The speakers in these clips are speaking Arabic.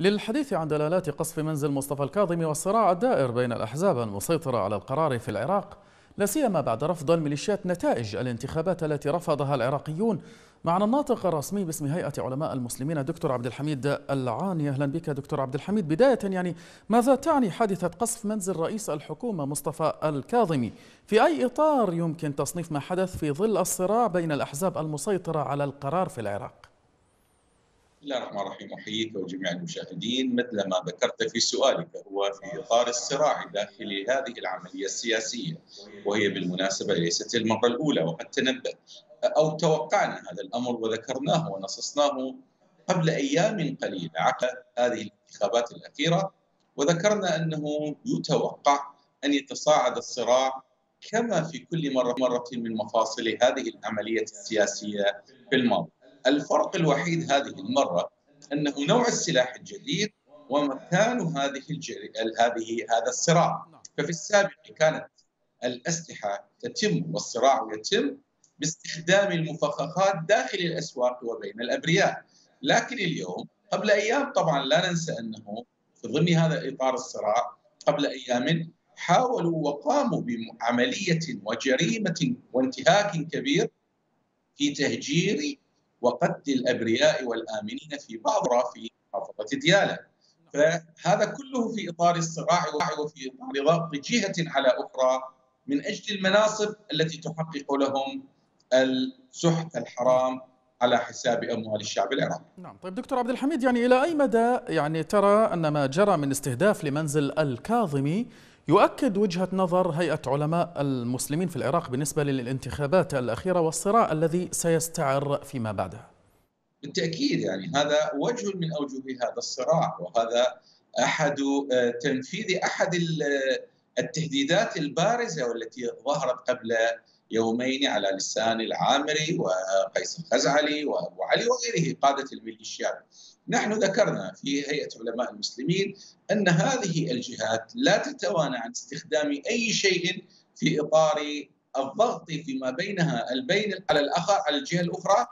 للحديث عن دلالات قصف منزل مصطفى الكاظمي والصراع الدائر بين الأحزاب المسيطرة على القرار في العراق لا سيما بعد رفض الميليشيات نتائج الانتخابات التي رفضها العراقيون. معنا الناطق الرسمي باسم هيئة علماء المسلمين دكتور عبد الحميد العاني. أهلا بك دكتور عبد الحميد. بداية يعني ماذا تعني حادثة قصف منزل رئيس الحكومة مصطفى الكاظمي؟ في أي إطار يمكن تصنيف ما حدث في ظل الصراع بين الأحزاب المسيطرة على القرار في العراق؟ بسم الله الرحمن الرحيم. أحييك وجميع المشاهدين. مثل ما ذكرت في سؤالك هو في إطار الصراع داخل هذه العملية السياسية وهي بالمناسبة ليست المرة الأولى وقد تنبأ أو توقعنا هذا الأمر وذكرناه ونصصناه قبل أيام قليلة عقب هذه الانتخابات الأخيرة وذكرنا أنه يتوقع أن يتصاعد الصراع كما في كل مرة مرة من مفاصل هذه العملية السياسية في الماضي. الفرق الوحيد هذه المرة أنه نوع السلاح الجديد ومكان هذه الجري... هذه هذا الصراع. ففي السابق كانت الأسلحة تتم والصراع يتم باستخدام المفخخات داخل الأسواق وبين الأبرياء. لكن اليوم قبل أيام طبعا لا ننسى أنه في ضمن هذا إطار الصراع قبل أيام حاولوا وقاموا بعملية وجريمة وانتهاك كبير في تهجير وقتل الأبرياء والآمنين في بعض في محافظه ديالة. فهذا كله في إطار الصراع وفي إطار ضغط جهة على أخرى من أجل المناصب التي تحقق لهم السحت الحرام على حساب أموال الشعب العراقي. نعم، طيب دكتور عبد الحميد يعني إلى أي مدى يعني ترى أن ما جرى من استهداف لمنزل الكاظمي يؤكد وجهة نظر هيئة علماء المسلمين في العراق بالنسبة للانتخابات الأخيرة والصراع الذي سيستعر فيما بعدها بالتأكيد يعني هذا وجه من أوجه هذا الصراع وهذا أحد تنفيذ أحد التهديدات البارزة والتي ظهرت قبل يومين على لسان العامري وقيس الخزعلي وأبو علي وغيره قادة الميليشيات. نحن ذكرنا في هيئة علماء المسلمين أن هذه الجهات لا تتوانى عن استخدام أي شيء في إطار الضغط فيما بينها البين على الآخر على الجهة الأخرى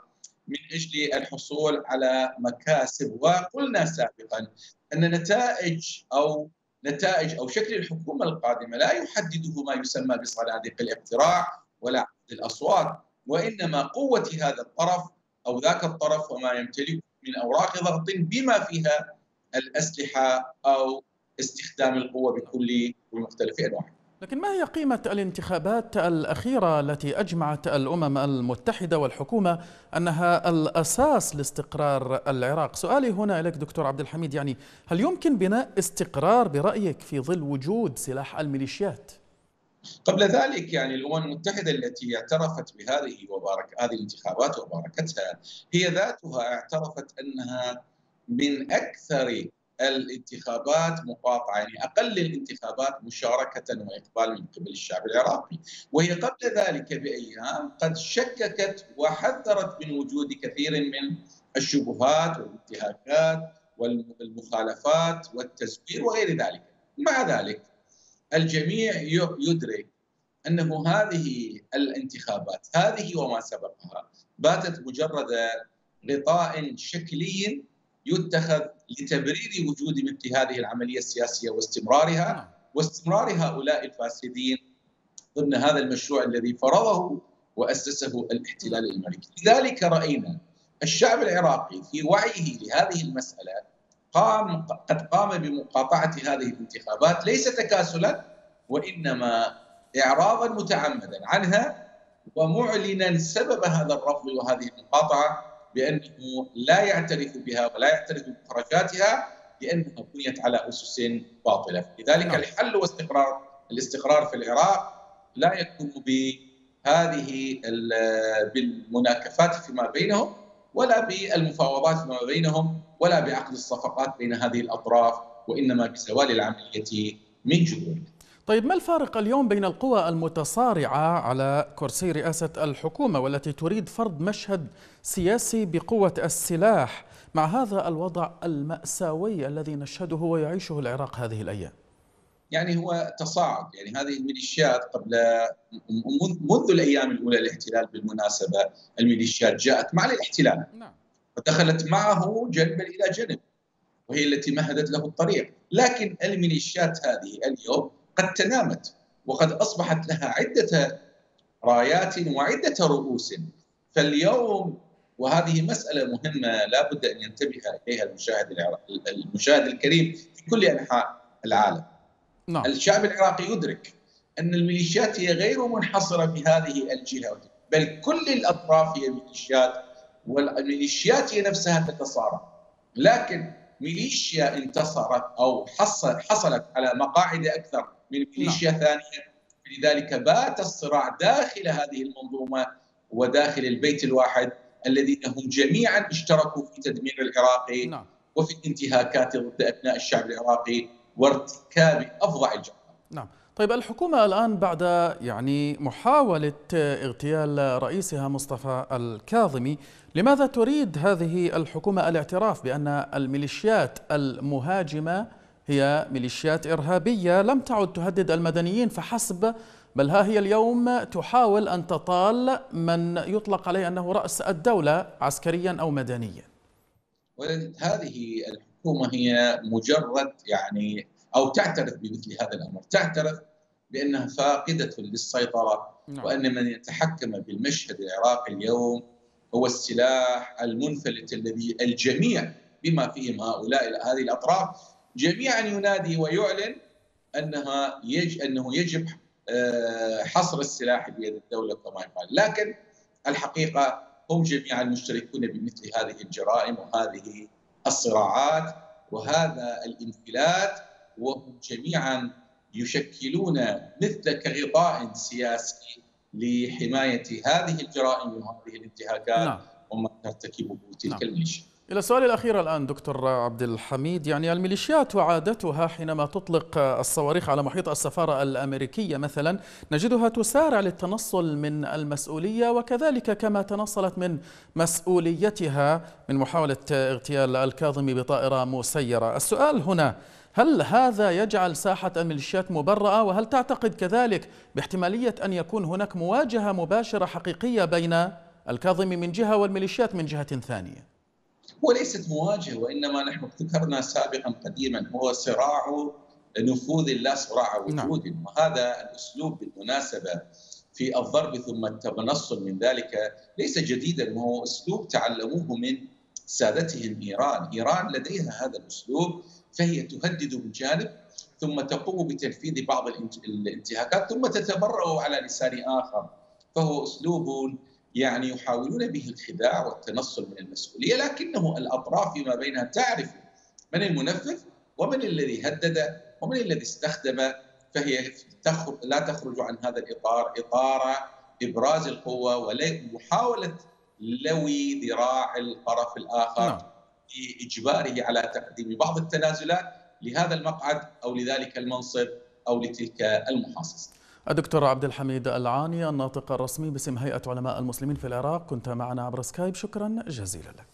من أجل الحصول على مكاسب. وقلنا سابقا أن نتائج أو نتائج أو شكل الحكومة القادمة لا يحدده ما يسمى بصناديق الاقتراع ولا عدد الأصوات وإنما قوة هذا الطرف أو ذاك الطرف وما يمتلكه من أوراق ضغط بما فيها الأسلحة أو استخدام القوة بكل بمختلف أنواعها. لكن ما هي قيمة الانتخابات الأخيرة التي أجمعت الأمم المتحدة والحكومة أنها الأساس لاستقرار العراق؟ سؤالي هنا إليك دكتور عبد الحميد يعني هل يمكن بناء استقرار برأيك في ظل وجود سلاح الميليشيات؟ قبل ذلك يعني الأمم المتحدة التي اعترفت بهذه وبارك هذه الانتخابات وباركتها هي ذاتها اعترفت أنها من أكثر الانتخابات مقاطعة يعني أقل الانتخابات مشاركة وإقبال من قبل الشعب العراقي. وهي قبل ذلك بايام قد شككت وحذرت من وجود كثير من الشبهات والانتهاكات والمخالفات والتزوير وغير ذلك. مع ذلك الجميع يدرك أنه هذه الانتخابات هذه وما سبقها باتت مجرد غطاء شكلي يتخذ لتبرير وجود مثل هذه العملية السياسية واستمرارها. واستمرار هؤلاء الفاسدين ضمن هذا المشروع الذي فرضه وأسسه الاحتلال الامريكي، لذلك رأينا الشعب العراقي في وعيه لهذه المسألة قام قد قام بمقاطعة هذه الانتخابات ليس تكاسلا وإنما اعراضا متعمدا عنها ومعلنا سبب هذا الرفض وهذه المقاطعة بأنه لا يعترف بها ولا يعترف بخرجاتها لأنها بنيت على أسس باطلة، لذلك نعم. الحل واستقرار الاستقرار في العراق لا يكون بهذه بالمناكفات فيما بينهم ولا بالمفاوضات فيما بينهم ولا بعقد الصفقات بين هذه الأطراف وإنما بزوال العملية من جذورها. طيب ما الفارق اليوم بين القوى المتصارعة على كرسي رئاسة الحكومة والتي تريد فرض مشهد سياسي بقوة السلاح مع هذا الوضع المأساوي الذي نشهده ويعيشه العراق هذه الأيام؟ يعني هو تصاعد يعني هذه الميليشيات قبل منذ الأيام الأولى للاحتلال بالمناسبة الميليشيات جاءت مع الاحتلال نعم. ودخلت معه جنبا إلى جنب وهي التي مهدت له الطريق. لكن الميليشيات هذه اليوم قد تنامت وقد أصبحت لها عدة رايات وعدة رؤوس. فاليوم وهذه مسألة مهمة لا بد أن ينتبه إليها المشاهد المشاهد الكريم في كل أنحاء العالم. نعم. الشعب العراقي يدرك أن الميليشيات هي غير منحصرة في هذه الجهة بل كل الأطراف هي ميليشيات والميليشيات هي نفسها تتصارع لكن ميليشيا انتصرت أو حصل حصلت على مقاعد أكثر من ميليشيا نعم. ثانية لذلك بات الصراع داخل هذه المنظومة وداخل البيت الواحد الذين هم جميعا اشتركوا في تدمير العراقي نعم. وفي الانتهاكات ضد أبناء الشعب العراقي وارتكاب افظع الجرائم. نعم. طيب الحكومة الآن بعد يعني محاولة اغتيال رئيسها مصطفى الكاظمي لماذا تريد هذه الحكومة الاعتراف بأن الميليشيات المهاجمة هي ميليشيات إرهابية لم تعد تهدد المدنيين فحسب بل ها هي اليوم تحاول أن تطال من يطلق عليه أنه رأس الدولة عسكريا أو مدنيا؟ هذه الحكومة هي مجرد يعني أو تعترف بمثل هذا الأمر تعترف بأنها فاقدة للسيطرة نعم. وأن من يتحكم بالمشهد العراقي اليوم هو السلاح المنفلت الذي الجميع بما فيهم هؤلاء هذه الأطراف جميعا ينادي ويعلن أنها يج أنه يجب آه، حصر السلاح بيد الدولة كما يقال لكن الحقيقة هم جميعا مشتركون بمثل هذه الجرائم وهذه الصراعات وهذا الانفلات وهم جميعا يشكلون مثل كغطاء سياسي لحماية هذه الجرائم وهذه الانتهاكات نعم. وما ترتكبه تلك نعم. الميليشيات إلى السؤال الأخير الآن دكتور عبد الحميد يعني الميليشيات وعادتها حينما تطلق الصواريخ على محيط السفارة الأمريكية مثلا نجدها تسارع للتنصل من المسؤولية وكذلك كما تنصلت من مسؤوليتها من محاولة اغتيال الكاظمي بطائرة مسيرة السؤال هنا هل هذا يجعل ساحة الميليشيات مبرأة وهل تعتقد كذلك باحتمالية أن يكون هناك مواجهة مباشرة حقيقية بين الكاظمي من جهة والميليشيات من جهة ثانية؟ وليست مواجهة وإنما نحن ذكرنا سابقا قديما هو صراع نفوذ لا صراع نعم. وجود نعم. وهذا الأسلوب بالمناسبة في الضرب ثم التمنصل من ذلك ليس جديدا وهو أسلوب تعلموه من سادتهم إيران، إيران لديها هذا الأسلوب فهي تهدد من جانب ثم تقوم بتنفيذ بعض الانتهاكات ثم تتبرأ على لسان آخر. فهو أسلوب يعني يحاولون به الخداع والتنصل من المسؤولية لكنه الأطراف فيما بينها تعرف من المنفذ ومن الذي هدد ومن الذي استخدم فهي لا تخرج عن هذا الإطار إطار إبراز القوة ومحاوله لوي ذراع الطرف الآخر. لاجباره على تقديم بعض التنازلات لهذا المقعد أو لذلك المنصب أو لتلك المحاصصه. الدكتور عبد الحميد العاني الناطق الرسمي باسم هيئة علماء المسلمين في العراق كنت معنا عبر سكايب شكرا جزيلا لك